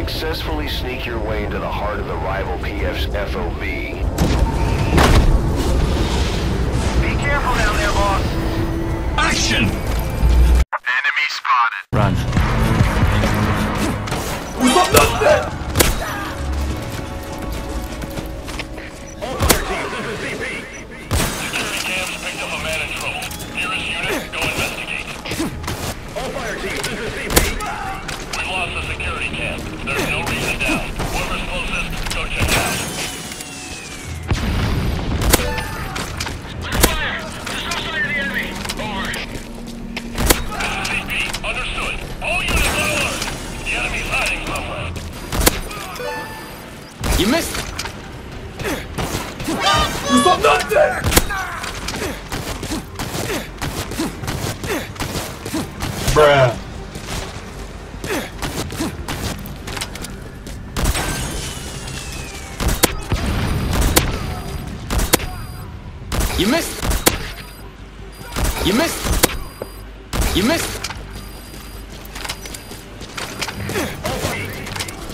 successfully sneak your way into the heart of the rival PF's FOB. Be careful down there, boss. Action! Enemy spotted. Run. Cams You missed. Bruh. You missed. You missed. You missed.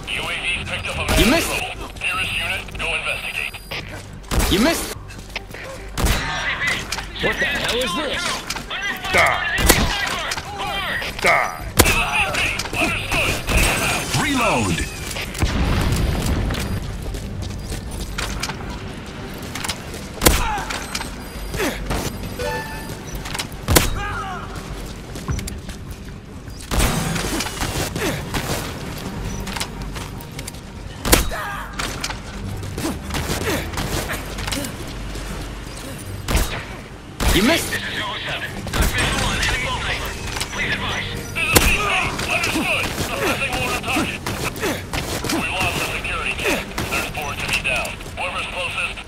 UAV's picked up a man You missed. trouble. Nearest unit, go investigate. You missed. Reload! You missed. Understood! Suppressing mortar target. missed. What the hell is this? Die. Die. be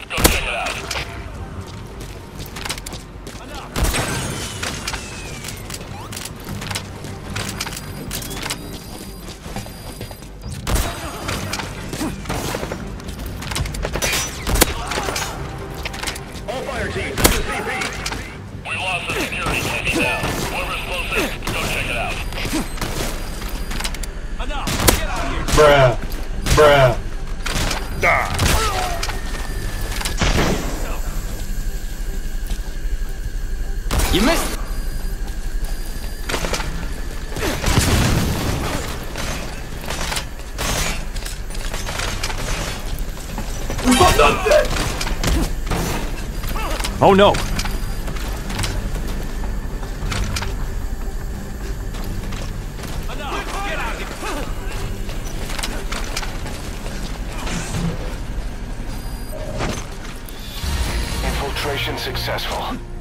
go check it fire teams, this is CP. We lost the security cam down. Whoever's closest, go check it out. Enough! Get out of here! Bruh. Bruh. You missed. Oh no! Infiltration successful.